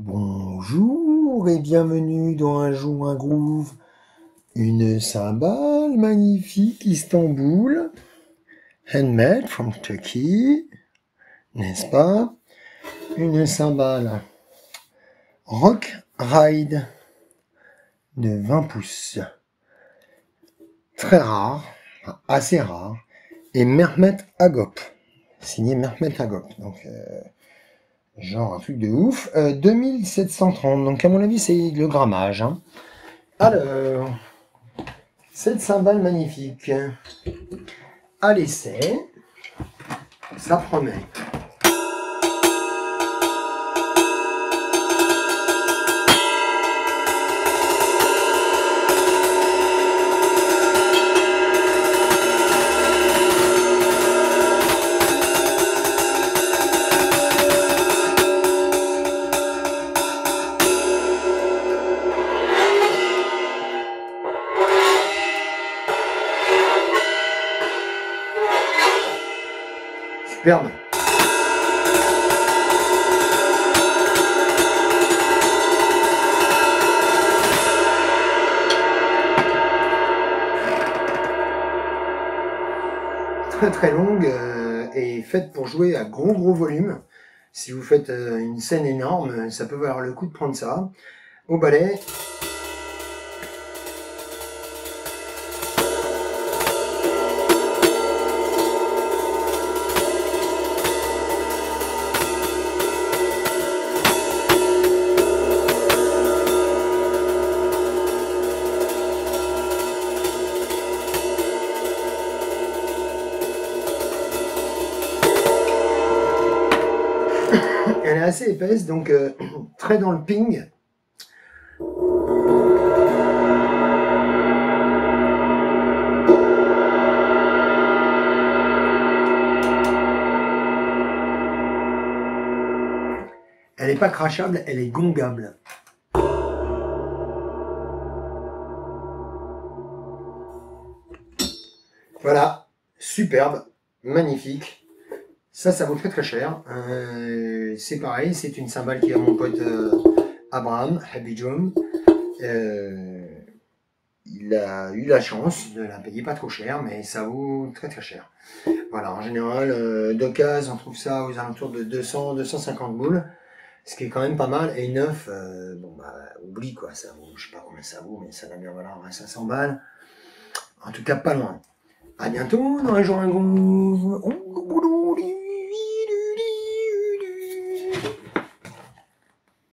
Bonjour et bienvenue dans un jour un groove. Une cymbale magnifique Istanbul, handmade from Turkey, n'est-ce pas? Une cymbale Rock Ride de 20 pouces, très rare, assez rare, et Mehmet Agop, signé Mehmet Agop. Euh, Genre un truc de ouf. 2730, euh, donc à mon avis c'est le grammage. Hein. Alors, cette cymbale magnifique. À l'essai, ça promet. Très très longue euh, et faite pour jouer à gros gros volume. Si vous faites euh, une scène énorme, ça peut valoir le coup de prendre ça. Au balai, Elle est assez épaisse, donc euh, très dans le ping. Elle n'est pas crachable, elle est gongable. Voilà, superbe, magnifique. Ça, ça vaut très très cher. Euh, c'est pareil, c'est une cymbale qui est à mon pote euh, Abraham, Happy euh, il a eu la chance de la payer pas trop cher, mais ça vaut très très cher. Voilà, en général, d'occasion, on trouve ça aux alentours de 200-250 boules, ce qui est quand même pas mal. Et neuf, bon bah, oublie quoi, ça vaut, je sais pas combien ça vaut, mais ça va bien valoir 500 balles. En tout cas, pas loin. À bientôt dans un jour un gros boulot.